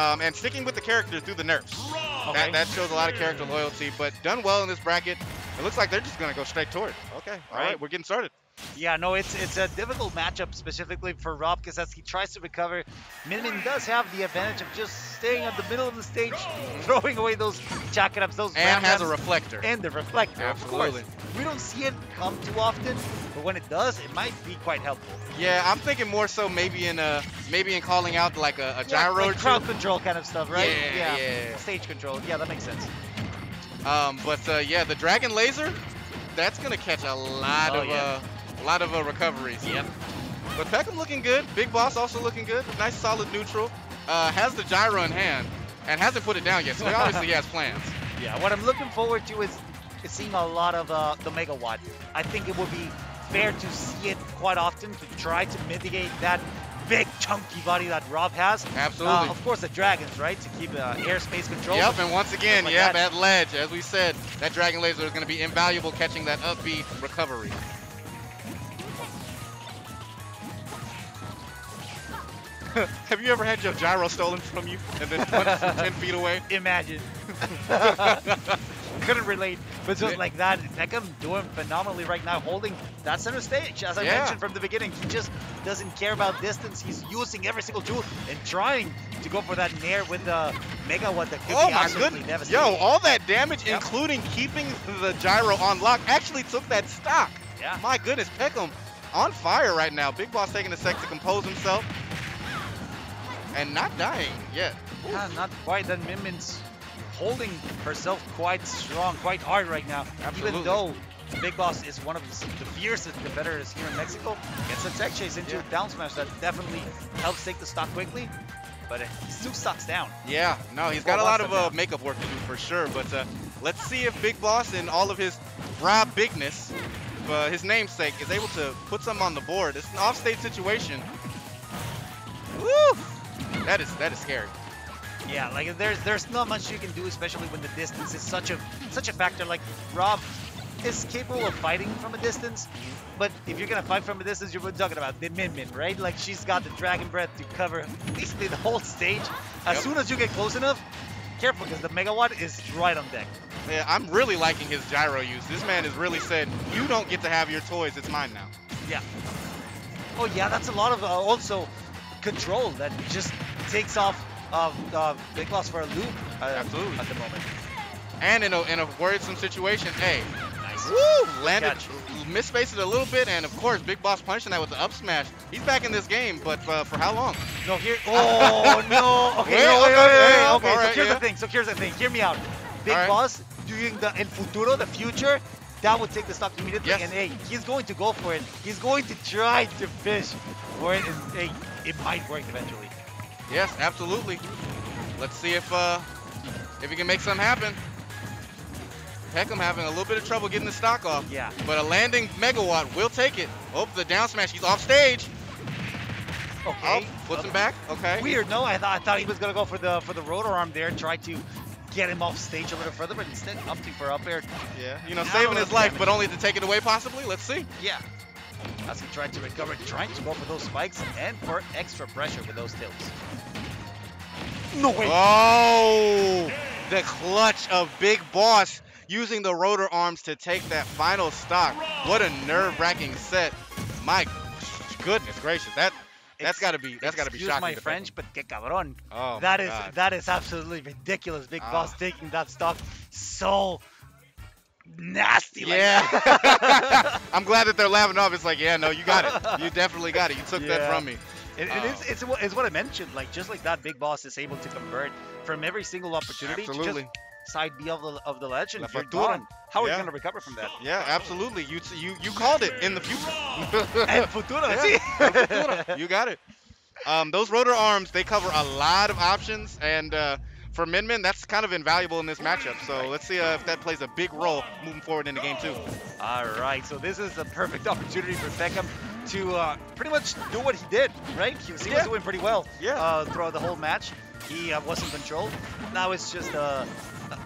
Um, and sticking with the characters through the nerfs. Okay. That, that shows a lot of character loyalty, but done well in this bracket. It looks like they're just going to go straight toward. Okay, all right. Right. we're getting started. Yeah, no, it's it's a difficult matchup specifically for Rob because as he tries to recover, Min Min does have the advantage of just staying at the middle of the stage, throwing away those jacket ups, those And has a reflector. and the reflector. Absolutely. Of course. We don't see it come too often, but when it does, it might be quite helpful. Yeah, I'm thinking more so maybe in a maybe in calling out like a, a gyro like or crowd control kind of stuff, right? Yeah, yeah. Stage control. Yeah, that makes sense. Um, but uh, yeah, the dragon laser, that's gonna catch a lot Oh, of yeah. uh, a lot of uh, recoveries. Yep. But Peckham looking good. Big Boss also looking good. Nice solid neutral. Uh, has the gyro in hand and hasn't put it down yet. So he obviously has plans. Yeah, what I'm looking forward to is, is seeing a lot of uh, the Megawatt. I think it would be fair to see it quite often to try to mitigate that big chunky body that Rob has. Absolutely. Uh, of course, the dragons, right, to keep uh, airspace control. Yep, and once again, Like yeah, that. that ledge, as we said, that dragon laser is going to be invaluable catching that up B recovery. Have you ever had your gyro stolen from you and then punched from 10 feet away? Imagine. Couldn't relate, but just Yeah. like that, Peckham doing phenomenally right now, holding that center stage. As I Yeah. mentioned from the beginning, he just doesn't care about distance. He's using every single tool and trying to go for that nair with the mega megawatt that could Oh be my absolutely goodness. devastating. Yo, all that damage, Yep. including keeping the gyro on lock, actually took that stock. yeah. My goodness, Peckham on fire right now. Big Boss taking a sec to compose himself. And not dying yet. Yeah, not quite. That Min Min's holding herself quite strong, quite hard right now. Absolutely. Even though Big Boss is one of the, the fiercest competitors here in Mexico, gets a tech chase into Yeah. a down smash that definitely helps take the stock quickly, but he still sucks down. Yeah, no, he's got a lot of uh, makeup work to do for sure. But uh, let's see if Big Boss, in all of his Rob bigness, uh, his namesake, is able to put something on the board. It's an off-stage situation. Woo! That is that is scary. Yeah, like there's there's not much you can do, especially when the distance is such a such a factor. Like Rob is capable of fighting from a distance, but if you're gonna fight from a distance, you're talking about the Min Min, right? Like she's got the Dragon Breath to cover basically the whole stage. As Yep. soon as you get close enough, careful because the Megawatt is right on deck. Yeah, I'm really liking his gyro use. This man has really said, "You don't get to have your toys. It's mine now." Yeah. Oh yeah, that's a lot of uh, also control that just takes off uh, Big Boss for a loop. Uh, Absolutely. At the moment. And in a in a worrisome situation, hey, Nice. Woo! Landed, misspaced it a little bit, and of course, Big Boss punching that with the up smash. He's back in this game, but uh, for how long? No, here. Oh no. Okay, Wait, no, wait, okay, wait, wait, yeah, okay. all so here's yeah. the thing. So here's the thing. Hear me out. Big right. Boss doing the El Futuro, the future. That would take the stock immediately, Yes. and hey, he's going to go for it. He's going to try to fish for it, and hey, it might work eventually. Yes, absolutely. Let's see if uh, if he can make something happen. Peckham having a little bit of trouble getting the stock off, Yeah. but a landing megawatt will take it. Oh, the down smash. He's off stage. Oh, Okay. puts him back. Okay. Weird. No, I thought I thought he was gonna go for the for the rotor arm there, try to get him off stage a little further, but instead opting for up air. Yeah. You know, saving his life, damage. but only to take it away possibly. Let's see. Yeah. As he tried to recover, trying to go for those spikes and for extra pressure with those tilts. No way. Oh, the clutch of Big Boss using the rotor arms to take that final stock. What a nerve-wracking set. My goodness gracious, that that's got to be that's got to be shocking. Excuse my French, but que cabrón. Oh, that is God. that is absolutely ridiculous. Big Ah. Boss taking that stock so nasty. like Yeah. that. I'm glad that they're laughing off. It's like, yeah, no, you got it. You definitely got it. You took that from me. It, it is, it's, what, it's what I mentioned. Like just like that, Big Boss is able to convert from every single opportunity to Absolutely. just side B of the of the legend. you're done. How are Yeah. you gonna recover from that? Yeah, absolutely. You you you called it in the future. and Futuro, Yeah, see? El you got it. Um, those rotor arms, they cover a lot of options, and uh, for Min Min, that's kind of invaluable in this matchup. So let's see uh, if that plays a big role moving forward in the game too. All right, so this is the perfect opportunity for Peckham to uh, pretty much do what he did, right? He was, he Yeah. was doing pretty well Yeah. uh, throughout the whole match. He uh, was in control. Now it's just uh,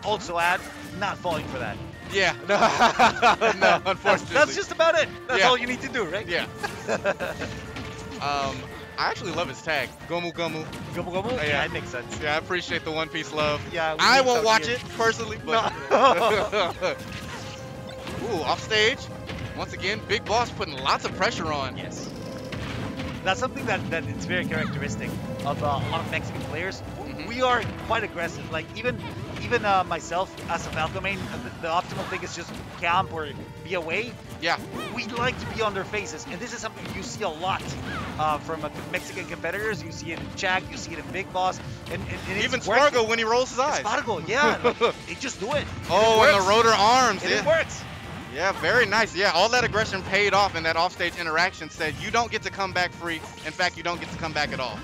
also add not falling for that. Yeah, no, no That's, unfortunately. that's just about it. That's Yeah. all you need to do, right? yeah. um, I actually love his tag. Gomu Gomu. Gomu Gomu? Oh, yeah. yeah. it makes sense. Yeah, I appreciate the One Piece love. Yeah, I won't watch it personally, but. Ooh, off stage. Once again, Big Boss putting lots of pressure on. Yes. That's something that, that is very characteristic of uh, a lot of Mexican players. Mhm. We are quite aggressive. Like even even uh, myself as a Falco main, uh, the, the optimal thing is just camp or be away. Yeah, We like to be on their faces, and this is something you see a lot uh, from uh, Mexican competitors. You see it in Jack, you see it in Big Boss, and, and, and even it's working. Spargo when he rolls his eyes. Spargo, yeah, like, they just do it. Oh, it and the rotor arms. And yeah. it works. Yeah, very nice. Yeah, all that aggression paid off in that offstage interaction said you don't get to come back free. In fact, you don't get to come back at all.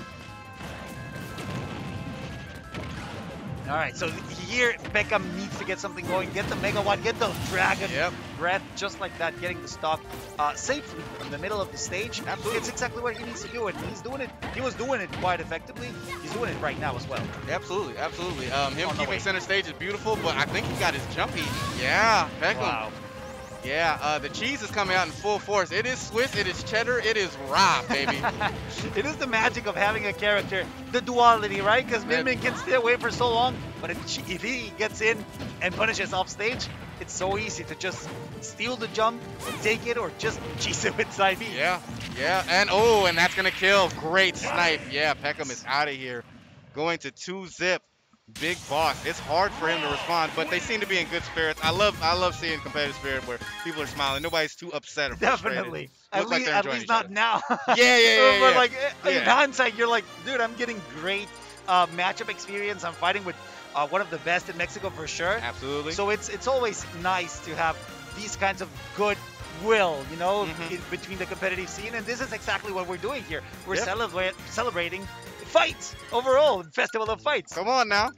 All right, so here Peckham needs to get something going. Get the Megawatt, get the Dragon Yep. Breath, just like that, getting the stock uh, safely in the middle of the stage. Absolutely. It's exactly what he needs to do, and he's doing it. He was doing it quite effectively. He's doing it right now as well. Absolutely, absolutely. Um, him Oh, no keeping center stage is beautiful, but I think he got his jump eaten. Yeah, Peckham. Wow. Yeah, uh, the cheese is coming out in full force. It is Swiss, it is cheddar, it is raw, baby. it is the magic of having a character, the duality, right? Because Min Min can stay away for so long, but if, she, if he gets in and punishes off stage, it's so easy to just steal the jump, take it, or just cheese it with side B. yeah, yeah, and oh, and that's gonna kill. Great snipe. Yeah, Peckham is out of here. Going to two zip. Big boss. It's hard for him to respond, but they seem to be in good spirits. I love I love seeing competitive spirit where people are smiling. Nobody's too upset or frustrated. Definitely. At like least, at least not other. now. Yeah, yeah, yeah, but yeah. like in Yeah. hindsight, you're like, dude, I'm getting great uh, matchup experience. I'm fighting with uh, one of the best in Mexico for sure. Absolutely. So it's it's always nice to have these kinds of good will, you know, Mhm. in between the competitive scene. And this is exactly what we're doing here. We're Yep. celebra- celebrating fights overall, Festival of Fights. Come on now.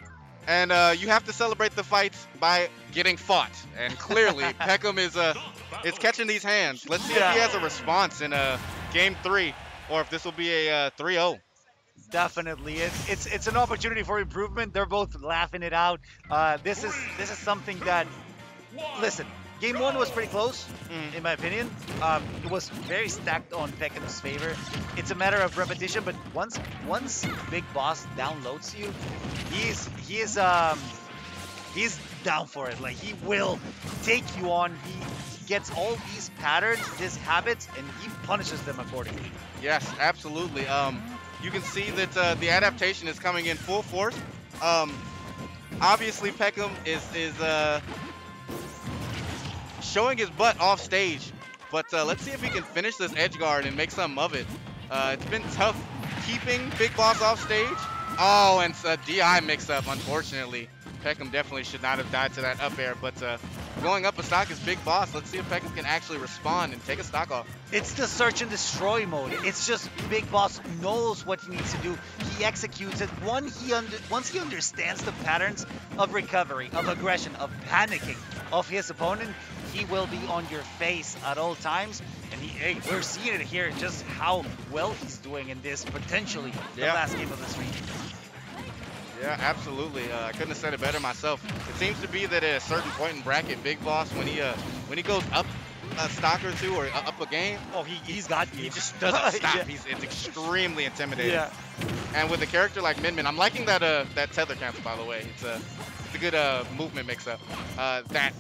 And uh, you have to celebrate the fights by getting fought. And clearly, Peckham is uh, is catching these hands. Let's see if he has a response in uh, game three, or if this will be a uh, 3-0. Definitely, it's it's it's an opportunity for improvement. They're both laughing it out. Uh, this is this is something that, listen, game one was pretty close, Mm. in my opinion. Um, it was very stacked on Peckham's favor. It's a matter of repetition, but once once Big Boss downloads you, he's he is um he's down for it. Like he will take you on. He gets all these patterns, these habits, and he punishes them accordingly. Yes, absolutely. Um, you can see that uh, the adaptation is coming in full force. Um, obviously, Peckham is is uh, showing his butt off stage, but uh, let's see if he can finish this edge guard and make something of it. Uh, it's been tough keeping Big Boss off stage. Oh, and a DI mix-up, unfortunately. Peckham definitely should not have died to that up air, but uh, going up a stock is Big Boss. Let's see if Peckham can actually respond and take a stock off. It's the search and destroy mode. It's just Big Boss knows what he needs to do. He executes it. One he once he understands the patterns of recovery, of aggression, of panicking of his opponent, he will be on your face at all times. And he, hey, we're seeing it here, just how well he's doing in this potentially the Yeah. last game of the stream. Yeah, absolutely. Uh, I couldn't have said it better myself. It seems to be that at a certain point in bracket, Big Boss, when he uh, when he goes up a stock or two or up a game, Oh, he he's got you. he just doesn't stop. Yeah. He's it's extremely intimidating. Yeah. And with a character like Min Min, I'm liking that uh that tether cancel by the way. It's a it's a good uh movement mix up. Uh, that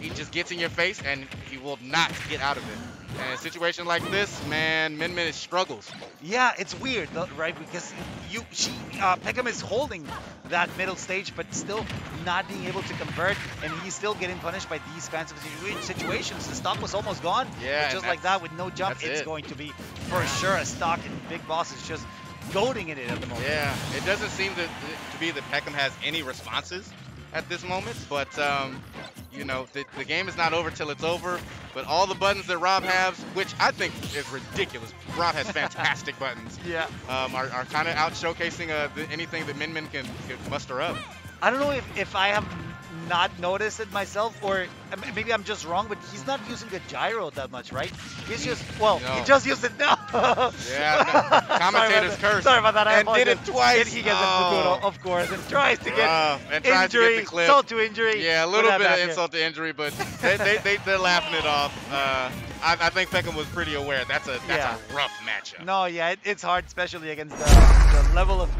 he just gets in your face and he will not get out of it. And a situation like this, man, Min Min struggles. Yeah, it's weird, right? Because you, she, uh, Peckham is holding that middle stage, but still not being able to convert, and he's still getting punished by these kinds of situa- situations. The stock was almost gone, Yeah, just like that with no jump, it's it. going to be for sure a stock, and Big Boss is just goading in it at the moment. Yeah, it doesn't seem to, to be that Peckham has any responses at this moment, but um, you know the, the game is not over till it's over. But all the buttons that Rob has, which I think is ridiculous, Rob has fantastic buttons, Yeah. um, are, are kind of out showcasing uh, the, anything that Min Min can, can muster up. I don't know if, if I have not notice it myself, or maybe I'm just wrong, but he's not using the gyro that much, right? He's just, well, he just used it now. Yeah, no, commentator's curse. Sorry about that. I And did it twice. And he gets Oh. a of course, and tries to get Rob, and tries to injury, get the clip. insult to injury. Yeah, a little bit of in. insult to injury, but they, they, they, they're laughing it off. Uh, I, I think Peckham was pretty aware. That's a that's Yeah. a rough matchup. No, yeah, it, it's hard, especially against the, the level of